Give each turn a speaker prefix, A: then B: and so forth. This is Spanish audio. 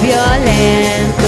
A: Violento.